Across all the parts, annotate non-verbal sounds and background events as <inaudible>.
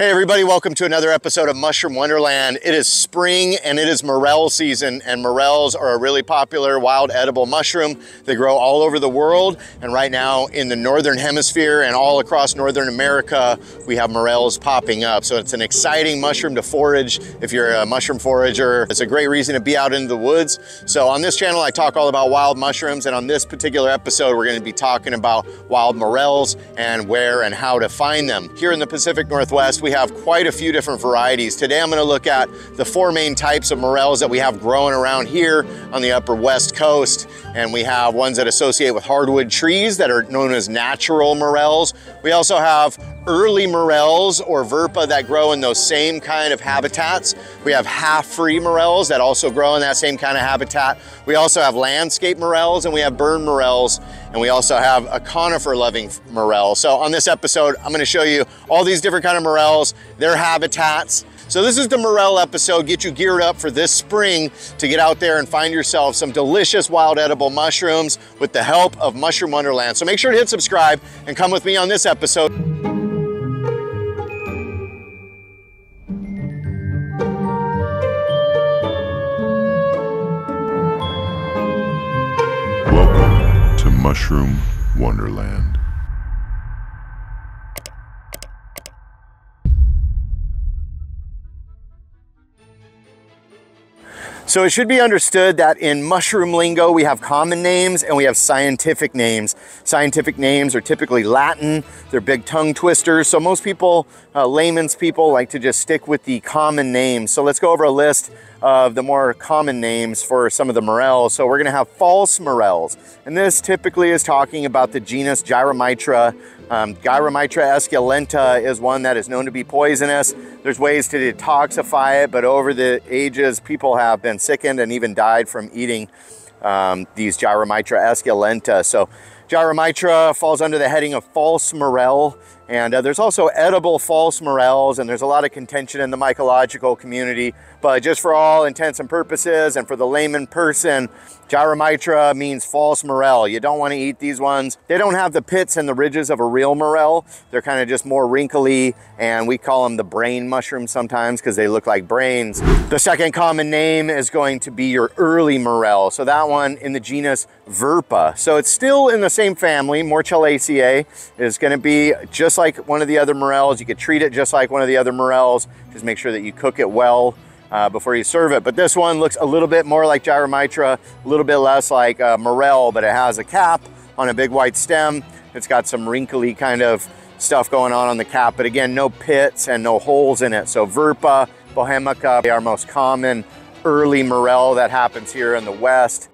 Hey everybody, welcome to another episode of Mushroom Wonderland. It is spring and it is morel season and morels are a really popular wild edible mushroom. They grow all over the world and right now in the Northern Hemisphere and all across Northern America, we have morels popping up. So it's an exciting mushroom to forage if you're a mushroom forager. It's a great reason to be out in the woods. So on this channel, I talk all about wild mushrooms and on this particular episode, we're gonna be talking about wild morels and where and how to find them. Here in the Pacific Northwest, we we have quite a few different varieties. Today I'm gonna look at the four main types of morels that we have growing around here on the upper west coast. And we have ones that associate with hardwood trees that are known as natural morels. We also have early morels or verpa that grow in those same kind of habitats. We have half-free morels that also grow in that same kind of habitat. We also have landscape morels and we have burn morels and we also have a conifer-loving morel. So on this episode, I'm gonna show you all these different kind of morels, their habitats, so this is the morel episode, get you geared up for this spring to get out there and find yourself some delicious wild edible mushrooms with the help of Mushroom Wonderland. So make sure to hit subscribe and come with me on this episode. Mushroom Wonderland. So it should be understood that in mushroom lingo, we have common names and we have scientific names. Scientific names are typically Latin, they're big tongue twisters. So most people, uh, layman's people, like to just stick with the common names. So let's go over a list of the more common names for some of the morels. So we're gonna have false morels. And this typically is talking about the genus Gyromitra um, Gyromitra esculenta is one that is known to be poisonous. There's ways to detoxify it, but over the ages, people have been sickened and even died from eating um, these Gyromitra esculenta. So Gyromitra falls under the heading of false morel. And uh, there's also edible false morels, and there's a lot of contention in the mycological community. But just for all intents and purposes, and for the layman person, Gyromitra means false morel. You don't want to eat these ones. They don't have the pits and the ridges of a real morel. They're kind of just more wrinkly, and we call them the brain mushroom sometimes because they look like brains. The second common name is going to be your early morel. So that one in the genus Verpa. So it's still in the same family, Morchellaceae. is going to be just like one of the other morels. You could treat it just like one of the other morels. Just make sure that you cook it well uh, before you serve it. But this one looks a little bit more like Gyromitra, a little bit less like morel, but it has a cap on a big white stem. It's got some wrinkly kind of stuff going on on the cap, but again, no pits and no holes in it. So Verpa, Bohemica, our most common early morel that happens here in the West.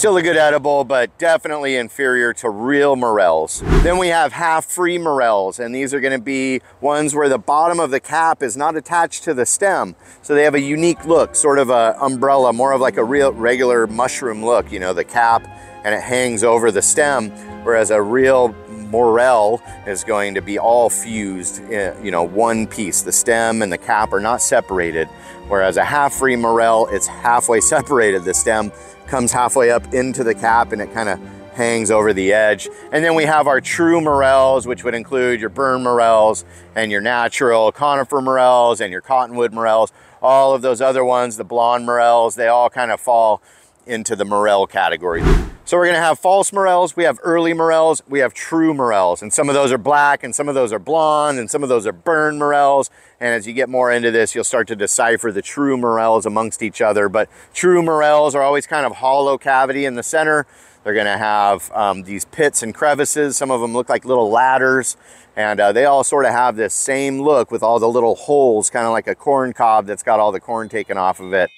Still a good edible, but definitely inferior to real morels. Then we have half-free morels, and these are gonna be ones where the bottom of the cap is not attached to the stem. So they have a unique look, sort of a umbrella, more of like a real regular mushroom look, you know, the cap and it hangs over the stem, whereas a real morel is going to be all fused, in, you know, one piece. The stem and the cap are not separated, whereas a half-free morel, it's halfway <laughs> separated. The stem comes halfway up into the cap and it kind of hangs over the edge. And then we have our true morels, which would include your burn morels and your natural conifer morels and your cottonwood morels. All of those other ones, the blonde morels, they all kind of fall into the morel category. So we're gonna have false morels, we have early morels, we have true morels. And some of those are black and some of those are blonde and some of those are burn morels. And as you get more into this, you'll start to decipher the true morels amongst each other. But true morels are always kind of hollow cavity in the center. They're gonna have um, these pits and crevices. Some of them look like little ladders. And uh, they all sort of have this same look with all the little holes, kind of like a corn cob that's got all the corn taken off of it.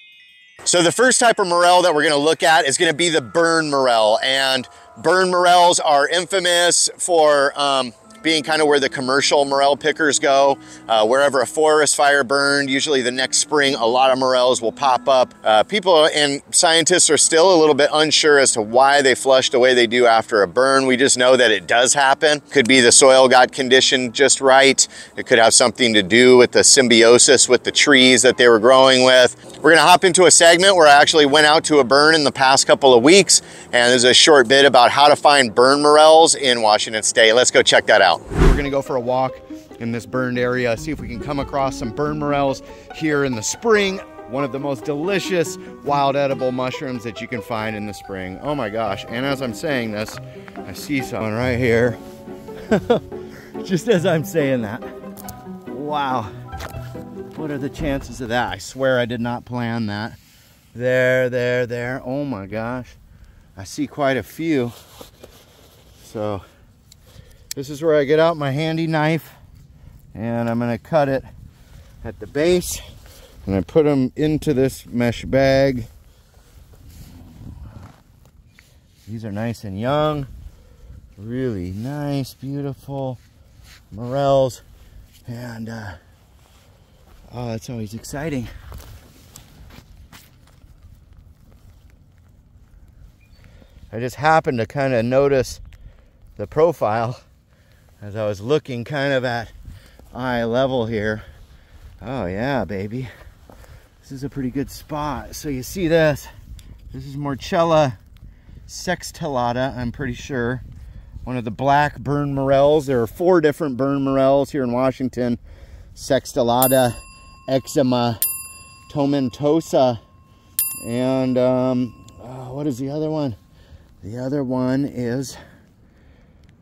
So the first type of morel that we're gonna look at is gonna be the burn morel. And burn morels are infamous for um, being kind of where the commercial morel pickers go. Uh, wherever a forest fire burned, usually the next spring, a lot of morels will pop up. Uh, people and scientists are still a little bit unsure as to why they flush the way they do after a burn. We just know that it does happen. Could be the soil got conditioned just right. It could have something to do with the symbiosis with the trees that they were growing with. We're gonna hop into a segment where I actually went out to a burn in the past couple of weeks and there's a short bit about how to find burn morels in Washington State. Let's go check that out out. We're gonna go for a walk in this burned area, see if we can come across some burn morels here in the spring. One of the most delicious wild edible mushrooms that you can find in the spring. Oh my gosh. And as I'm saying this, I see someone right here. <laughs> Just as I'm saying that. Wow. What are the chances of that? I swear I did not plan that. There, there, there. Oh my gosh. I see quite a few. So this is where I get out my handy knife and I'm gonna cut it at the base and I put them into this mesh bag. These are nice and young, really nice, beautiful morels, and uh, oh, that's always exciting. I just happened to kind of notice the profile as I was looking kind of at eye level here. Oh yeah, baby. This is a pretty good spot. So you see this, this is Morchella sextelata, I'm pretty sure. One of the black burn morels. There are four different burn morels here in Washington. Sextelata, eximia, tomentosa, and um, oh, what is the other one? The other one is,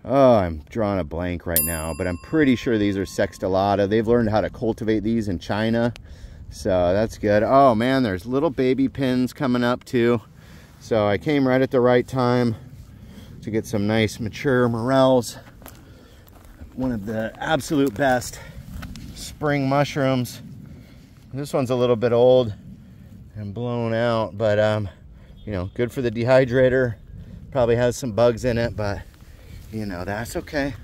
oh, I'm drawing a blank right now, but I'm pretty sure these are sextelata. They've learned how to cultivate these in China. So that's good. Oh man, there's little baby pins coming up too. So I came right at the right time to get some nice mature morels. One of the absolute best spring mushrooms. This one's a little bit old and blown out, but um, you know, good for the dehydrator. Probably has some bugs in it, but you know, that's okay.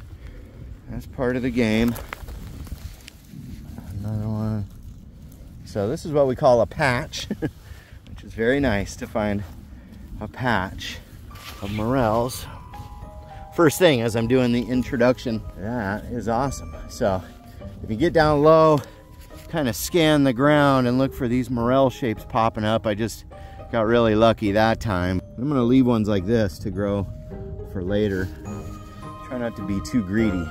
That's part of the game. Another one. So this is what we call a patch, <laughs> which is very nice to find a patch of morels. First thing as I'm doing the introduction, that is awesome. So if you get down low, kind of scan the ground and look for these morel shapes popping up. I just got really lucky that time. I'm gonna leave ones like this to grow for later. Try not to be too greedy.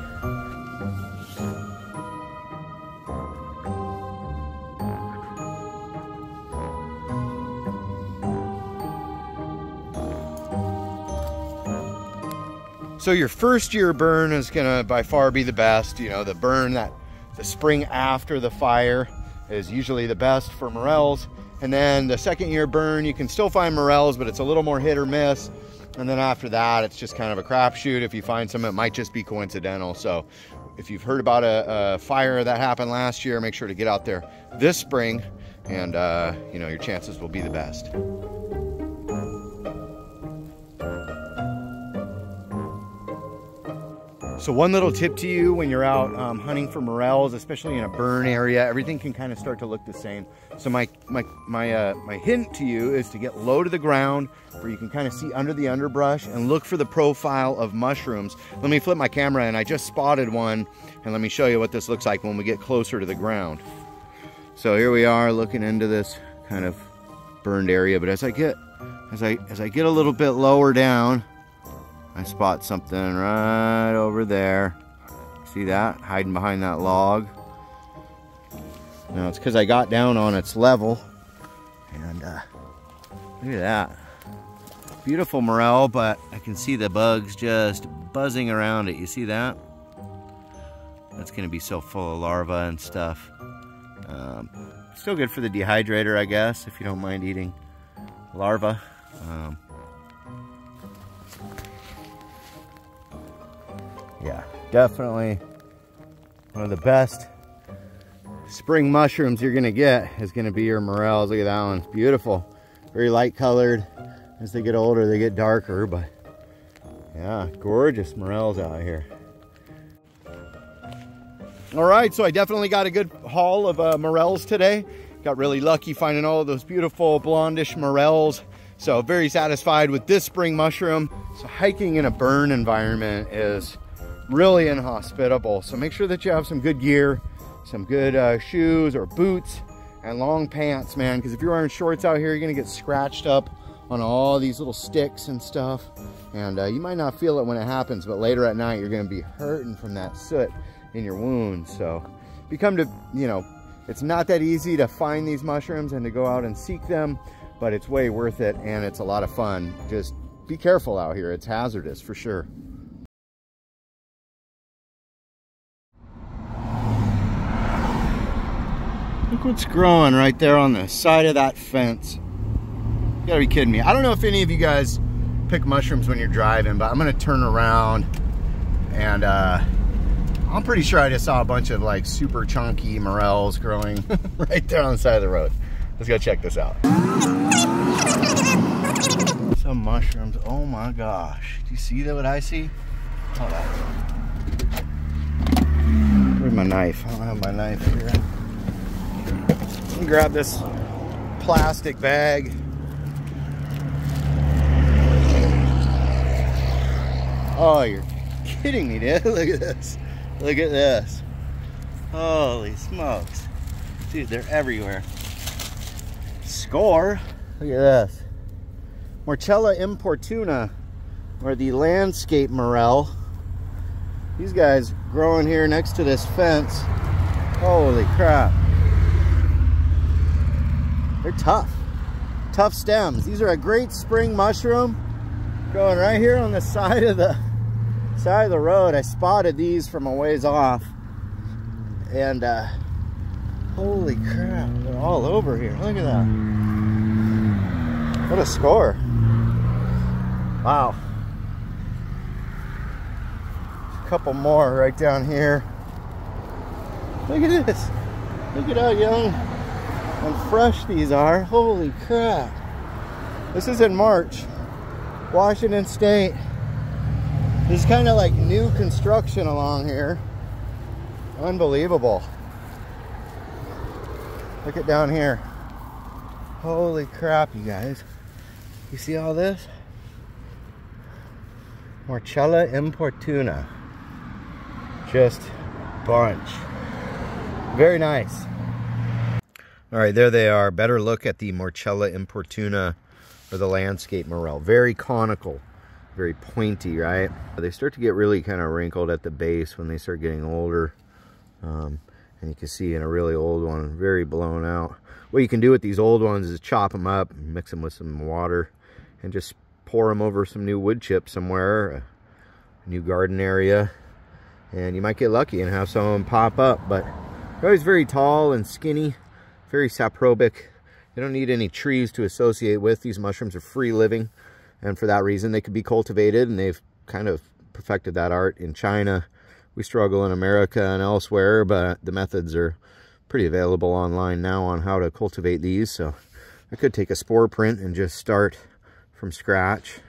So your first year burn is gonna by far be the best. You know, the burn that the spring after the fire is usually the best for morels. And then the second year burn, you can still find morels, but it's a little more hit or miss. And then after that, it's just kind of a crapshoot. If you find some, it might just be coincidental. So if you've heard about a, a fire that happened last year, make sure to get out there this spring and uh, you know, your chances will be the best. So one little tip to you when you're out um, hunting for morels, especially in a burn area, everything can kind of start to look the same. So my my my uh, my hint to you is to get low to the ground where you can kind of see under the underbrush and look for the profile of mushrooms. Let me flip my camera and I just spotted one and let me show you what this looks like when we get closer to the ground. So here we are looking into this kind of burned area, but as I get as I as I get a little bit lower down, I spot something right over there. See that? Hiding behind that log. Now it's because I got down on its level. And uh, look at that. Beautiful morel, but I can see the bugs just buzzing around it. You see that? That's going to be so full of larvae and stuff. Um, still good for the dehydrator, I guess, if you don't mind eating larvae. Um, yeah, definitely one of the best spring mushrooms you're gonna get is gonna be your morels. Look at that one, it's beautiful. Very light colored. As they get older, they get darker, but yeah, gorgeous morels out here. All right, so I definitely got a good haul of uh, morels today. Got really lucky finding all those beautiful blondish morels. So very satisfied with this spring mushroom. So hiking in a burn environment is really inhospitable. So make sure that you have some good gear, some good uh, shoes or boots and long pants, man. Because if you're wearing shorts out here, you're gonna get scratched up on all these little sticks and stuff. And uh, you might not feel it when it happens, but later at night, you're gonna be hurting from that soot in your wounds. So become to, you know, it's not that easy to find these mushrooms and to go out and seek them, but it's way worth it and it's a lot of fun. Just be careful out here. It's hazardous for sure. Look what's growing right there on the side of that fence. You gotta be kidding me. I don't know if any of you guys pick mushrooms when you're driving, but I'm gonna turn around and uh, I'm pretty sure I just saw a bunch of like super chunky morels growing <laughs> right there on the side of the road. Let's go check this out. Some mushrooms, oh my gosh. Do you see that what I see? Oh. Where's my knife? I don't have my knife here. Grab this plastic bag. Oh, you're kidding me, dude. <laughs> Look at this. Look at this. Holy smokes. Dude, they're everywhere. Score. Look at this. Morchella importuna, or the landscape morel. These guys growing here next to this fence. Holy crap. They're tough. Tough stems. These are a great spring mushroom growing right here on the <laughs> side of the side of the road. I spotted these from a ways off. And uh, holy crap, they're all over here. Look at that. What a score. Wow. A couple more right down here. Look at this. Look at how young and fresh these are. Holy crap. This is in March. Washington State. Is kind of like new construction along here. Unbelievable. Look at down here. Holy crap, you guys. You see all this? Morchella importuna. Just bunch. Very nice. All right, there they are. Better look at the Morchella importuna or the landscape morel. Very conical, very pointy, right? They start to get really kind of wrinkled at the base when they start getting older. Um, and you can see in a really old one, very blown out. What you can do with these old ones is chop them up, mix them with some water, and just pour them over some new wood chips somewhere, a new garden area, and you might get lucky and have some of them pop up. But they're always very tall and skinny, very saprobic. They don't need any trees to associate with. These mushrooms are free living, and for that reason, they could be cultivated, and they've kind of perfected that art in China. We struggle in America and elsewhere, but the methods are pretty available online now on how to cultivate these. So I could take a spore print and just start from scratch,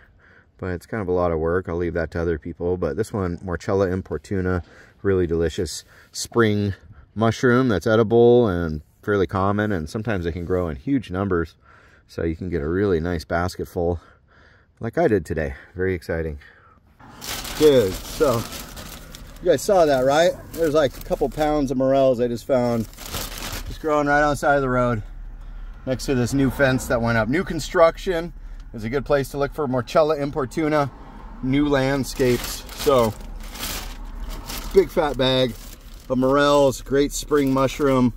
but it's kind of a lot of work. I'll leave that to other people. But this one, Morchella importuna, really delicious spring mushroom that's edible and fairly common. And sometimes they can grow in huge numbers. So you can get a really nice basket full like I did today. Very exciting. Good, so you guys saw that, right? There's like a couple pounds of morels I just found. Just growing right on the side of the road next to this new fence that went up. New construction is a good place to look for Morchella importuna, new landscapes. So, big fat bag of morels, great spring mushroom.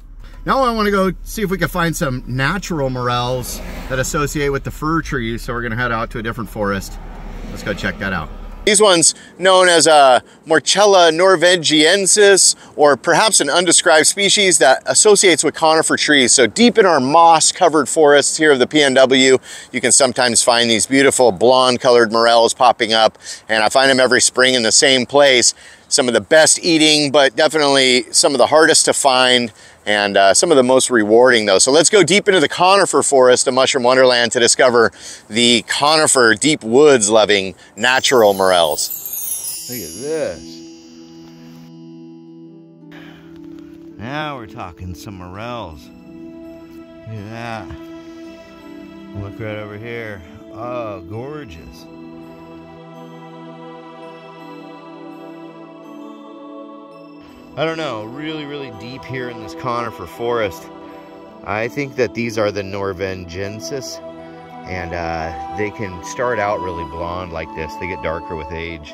Now I want to go see if we can find some natural morels that associate with the fir trees. So we're going to head out to a different forest. Let's go check that out. These ones known as uh, Morchella norvegiensis, or perhaps an undescribed species that associates with conifer trees. So deep in our moss-covered forests here of the PNW, you can sometimes find these beautiful blonde-colored morels popping up, and I find them every spring in the same place. Some of the best eating, but definitely some of the hardest to find and uh, some of the most rewarding though. So let's go deep into the conifer forest of Mushroom Wonderland to discover the conifer deep woods loving natural morels. Look at this. Now we're talking some morels. Look at that. Look right over here. Oh, gorgeous. I don't know, really, really deep here in this conifer forest. I think that these are the Norvegiensis, and uh, they can start out really blonde like this. They get darker with age.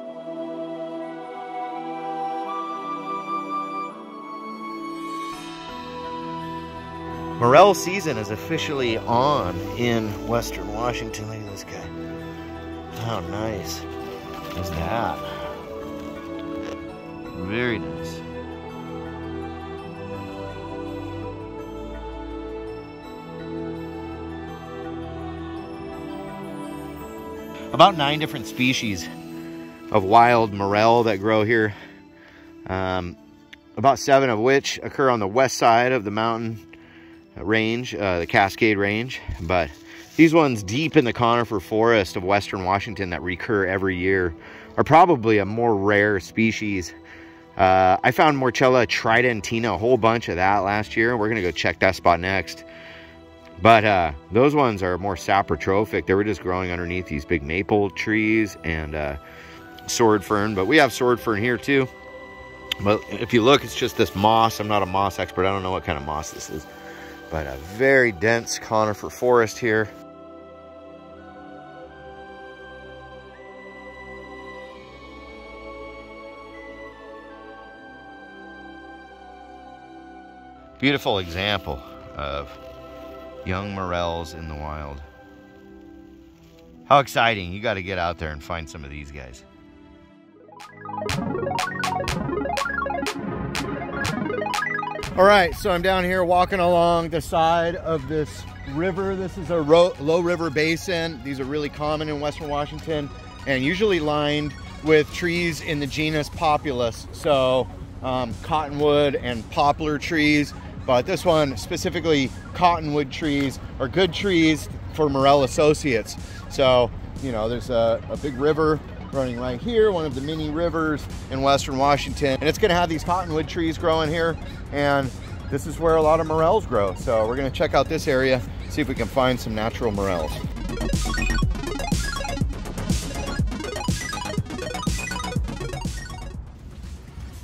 Morel season is officially on in Western Washington. Look at this guy. How nice is that? Very nice. About nine different species of wild morel that grow here. Um, about seven of which occur on the west side of the mountain range, uh, the Cascade Range. But these ones deep in the conifer forest of western Washington that recur every year are probably a more rare species. Uh, I found Morchella tridentina, a whole bunch of that last year. We're going to go check that spot next. But uh, those ones are more saprotrophic. They were just growing underneath these big maple trees and uh, sword fern. But we have sword fern here too. But if you look, it's just this moss. I'm not a moss expert. I don't know what kind of moss this is. But a very dense conifer forest here. Beautiful example of young morels in the wild. How exciting. You got to get out there and find some of these guys. All right, so I'm down here walking along the side of this river. This is a low river basin. These are really common in Western Washington and usually lined with trees in the genus Populus. So um, cottonwood and poplar trees, but this one specifically cottonwood trees are good trees for morel associates. So, you know, there's a, a big river running right here, one of the mini rivers in Western Washington. And it's gonna have these cottonwood trees growing here. And this is where a lot of morels grow. So we're gonna check out this area, see if we can find some natural morels.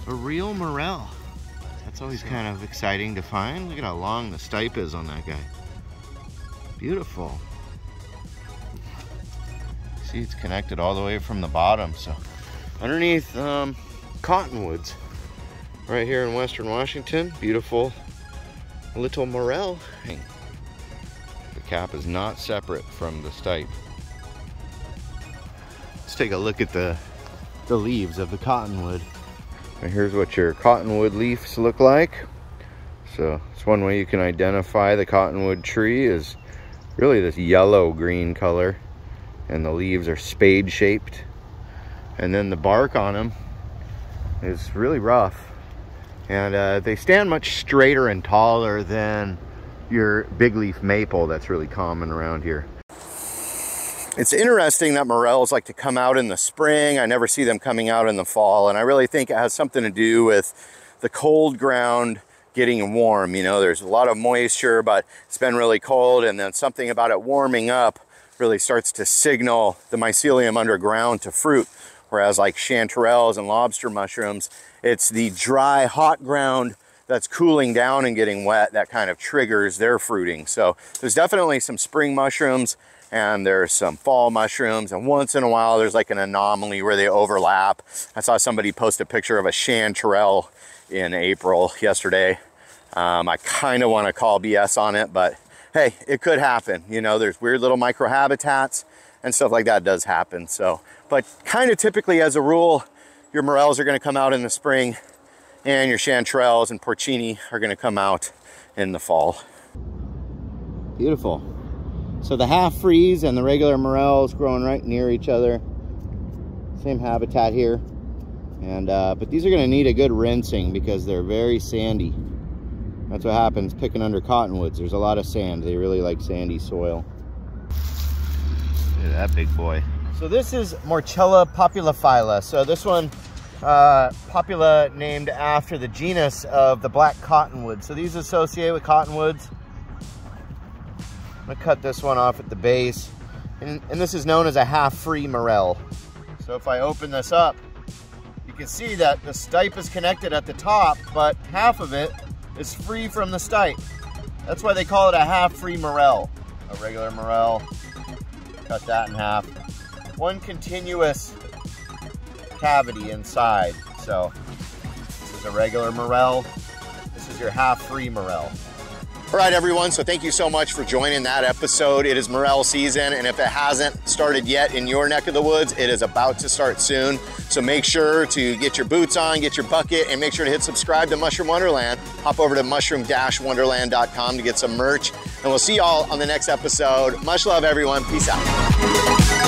A real morel. Always kind of exciting to find. Look at how long the stipe is on that guy. Beautiful. See, it's connected all the way from the bottom. So underneath um, cottonwoods right here in Western Washington, beautiful little morel. The cap is not separate from the stipe. Let's take a look at the, the leaves of the cottonwood. And here's what your cottonwood leaves look like. So it's one way you can identify the cottonwood tree is really this yellow green color and the leaves are spade shaped and then the bark on them is really rough and uh, they stand much straighter and taller than your big leaf maple that's really common around here. It's interesting that morels like to come out in the spring. I never see them coming out in the fall and I really think it has something to do with the cold ground getting warm. You know, there's a lot of moisture, but it's been really cold and then something about it warming up really starts to signal the mycelium underground to fruit. Whereas like chanterelles and lobster mushrooms, it's the dry, hot ground that's cooling down and getting wet that kind of triggers their fruiting. So there's definitely some spring mushrooms and there's some fall mushrooms and once in a while there's like an anomaly where they overlap. I saw somebody post a picture of a chanterelle in April yesterday. Um, I kind of want to call BS on it, but hey, it could happen. You know, there's weird little microhabitats and stuff like that does happen. So, but kind of typically as a rule, your morels are going to come out in the spring and your chanterelles and porcini are going to come out in the fall. Beautiful. So the half freeze and the regular morels growing right near each other. Same habitat here. And uh, but these are going to need a good rinsing because they're very sandy. That's what happens picking under cottonwoods. There's a lot of sand. They really like sandy soil. Look at that big boy. So this is Morchella populiphila. So this one, uh, popula named after the genus of the black cottonwood. So these associate with cottonwoods. I'm gonna cut this one off at the base. And, and this is known as a half-free morel. So if I open this up, you can see that the stipe is connected at the top, but half of it is free from the stipe. That's why they call it a half-free morel. A regular morel, cut that in half. One continuous cavity inside. So this is a regular morel. This is your half-free morel. All right, everyone. So thank you so much for joining that episode. It is morel season, and if it hasn't started yet in your neck of the woods, it is about to start soon. So make sure to get your boots on, get your bucket, and make sure to hit subscribe to Mushroom Wonderland. Hop over to mushroom-wonderland.com to get some merch, and we'll see y'all on the next episode. Much love, everyone. Peace out.